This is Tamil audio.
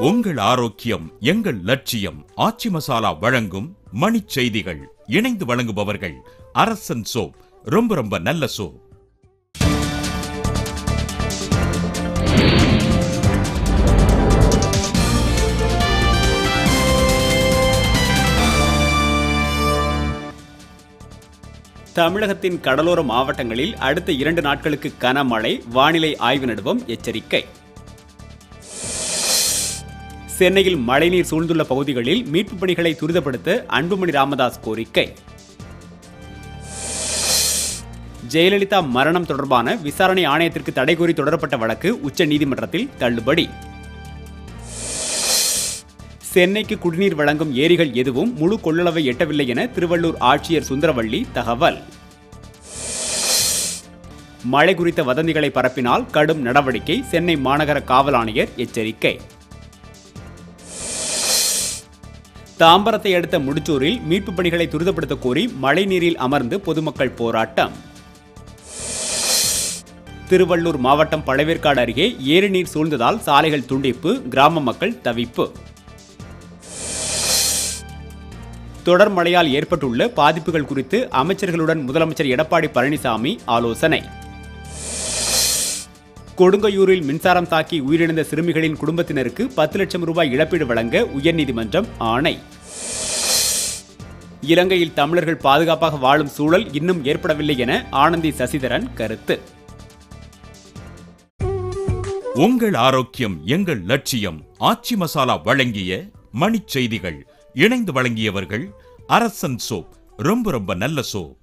உங்கள் ஆரோக்கியம் எங்கள் லட்சியம் ஆச்சி மசாலா வழங்கும் மணிச் செய்திகள் இணைந்து வழங்குபவர்கள் அரசன் சோப் ரொம்ப ரொம்ப நல்ல சோப். தமிழகத்தின் கடலோர மாவட்டங்களில் அடுத்த இரண்டு நாட்களுக்கு கனமழை வானிலை ஆய்வு நடுவம் எச்சரிக்கை. சென்னையில் மழைநீர் சூழ்ந்துள்ள பகுதிகளில் மீட்புப் பணிகளை துரிதப்படுத்த அன்புமணி ராமதாஸ் கோரிக்கை. ஜெயலலிதா மரணம் தொடர்பான விசாரணை ஆணையத்திற்கு தடை கோரி தொடரப்பட்ட வழக்கு உச்சநீதிமன்றத்தில் தள்ளுபடி. சென்னைக்கு குடிநீர் வழங்கும் ஏரிகள் எதுவும் முழு கொள்ளளவை எட்டவில்லை என திருவள்ளூர் ஆட்சியர் சுந்தரவள்ளி தகவல். மழை குறித்த வதந்திகளை பரப்பினால் கடும் நடவடிக்கை சென்னை மாநகர காவல் ஆணையர் எச்சரிக்கை. தாம்பரத்தை அடுத்த முடிச்சூரில் மீட்பு பணிகளை துரிதப்படுத்த கோரி மழைநீரில் அமர்ந்து பொதுமக்கள் போராட்டம். திருவள்ளூர் மாவட்டம் பழவேற்காடு அருகே ஏரி நீர் சூழ்ந்ததால் சாலைகள் துண்டிப்பு கிராம மக்கள் தவிப்பு. தொடர் மழையால் ஏற்பட்டுள்ள பாதிப்புகள் குறித்து அமைச்சர்களுடன் முதலமைச்சர் எடப்பாடி பழனிசாமி ஆலோசனை. கொடுங்கையூரில் மின்சாரம் தாக்கி உயிரிழந்த சிறுமிகளின் குடும்பத்தினருக்கு பத்து லட்சம் ரூபாய் இழப்பீடு வழங்க உயர்நீதிமன்றம் ஆணை. இலங்கையில் தமிழர்கள் பாதுகாப்பாக வாழும் சூழல் இன்னும் ஏற்படவில்லை என ஆனந்தி சசிதரன் கருத்து. உங்கள் ஆரோக்கியம் எங்கள் லட்சியம் ஆச்சி மசாலா வழங்கிய மணிச் செய்திகள் இணைந்து வழங்கியவர்கள் அரசன் சோப் ரொம்ப ரொம்ப நல்ல சோப்.